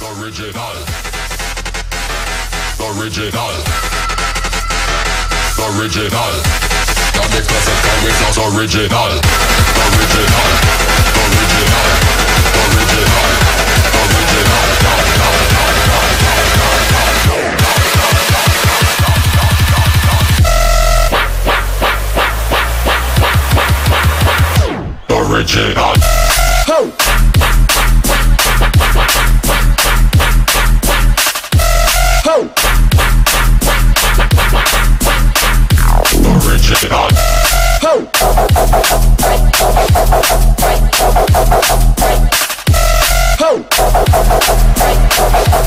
Original. Original. Original. Original. Original. Original. Original. Original. Ho! Ho!